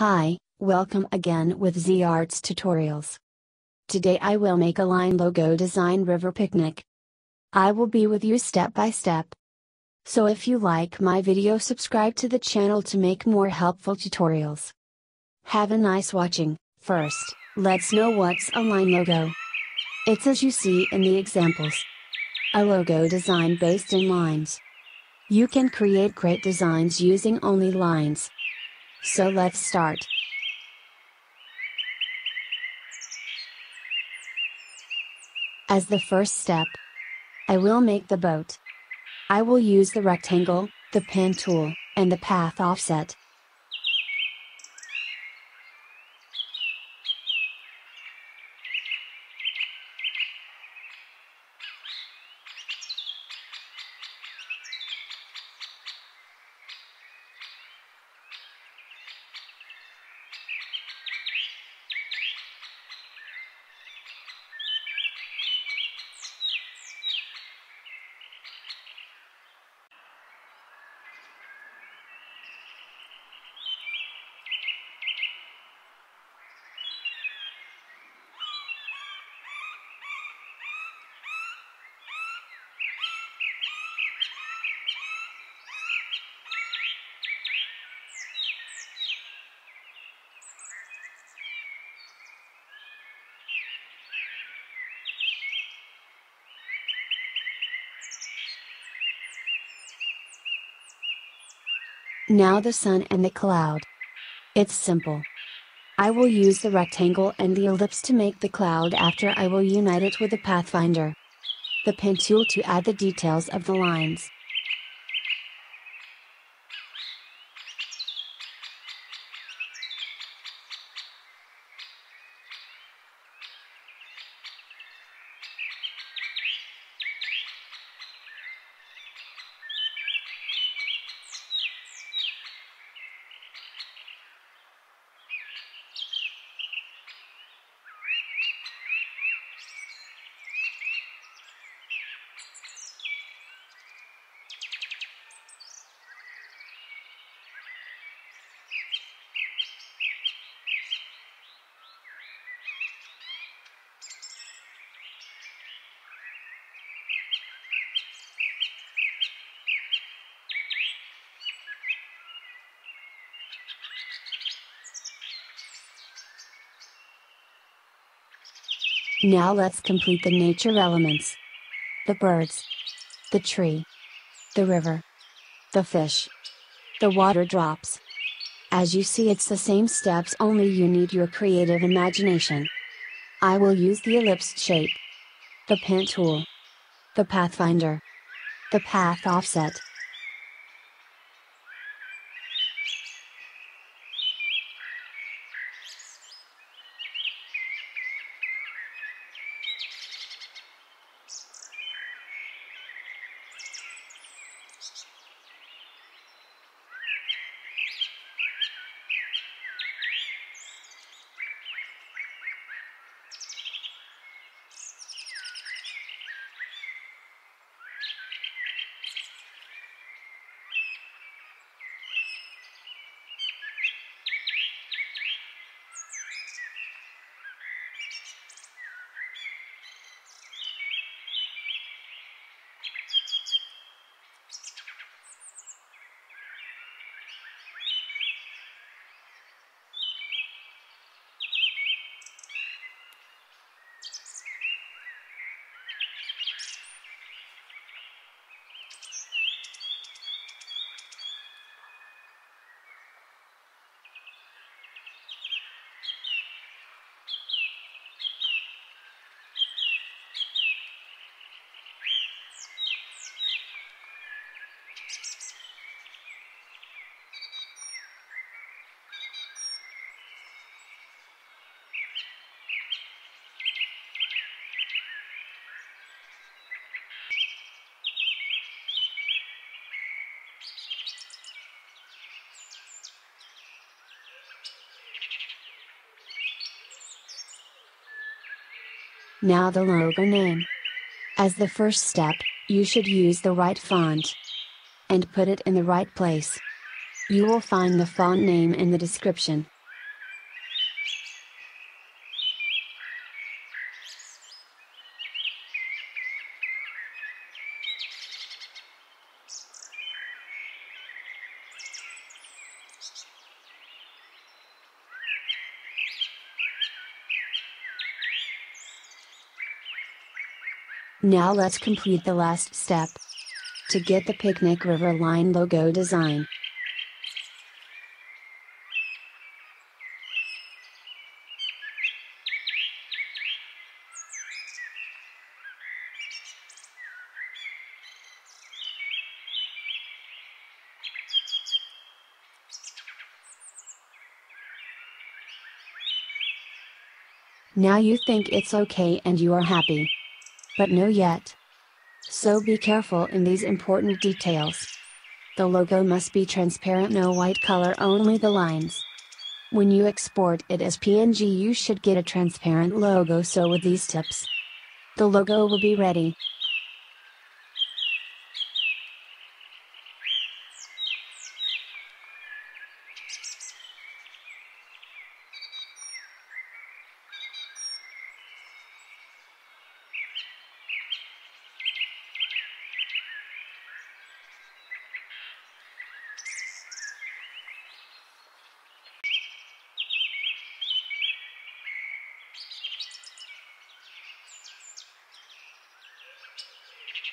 Hi, welcome again with Z Arts Tutorials. Today I will make a line logo design river picnic. I will be with you step by step. So if you like my video subscribe to the channel to make more helpful tutorials. Have a nice watching. First, let's know what's a line logo. It's as you see in the examples. A logo design based in lines. You can create great designs using only lines. So let's start. As the first step, I will make the boat. I will use the rectangle, the pen tool, and the path offset. Now the sun and the cloud. It's simple. I will use the rectangle and the ellipse to make the cloud after I will unite it with the pathfinder. The pen tool to add the details of the lines. Now let's complete the nature elements. The birds. The tree. The river. The fish. The water drops. As you see it's the same steps only you need your creative imagination. I will use the ellipse shape. The pen tool. The pathfinder. The path offset. Now the logo name. As the first step, you should use the right font. And put it in the right place. You will find the font name in the description. Now let's complete the last step. To get the Picnic River Line logo design. Now you think it's okay and you are happy. But no yet. So be careful in these important details. The logo must be transparent no white color only the lines. When you export it as PNG you should get a transparent logo so with these tips. The logo will be ready.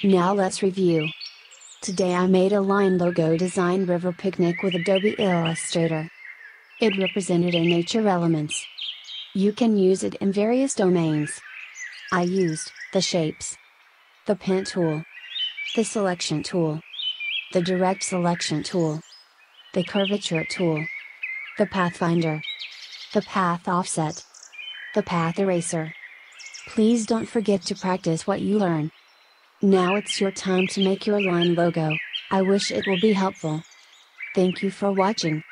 Now let's review. Today I made a line logo design river picnic with Adobe Illustrator. It represented a nature elements. You can use it in various domains. I used the shapes, the pen tool, the selection tool, the direct selection tool, the curvature tool, the pathfinder, the path offset, the path eraser. Please don't forget to practice what you learn. Now it's your time to make your line logo, I wish it will be helpful. Thank you for watching.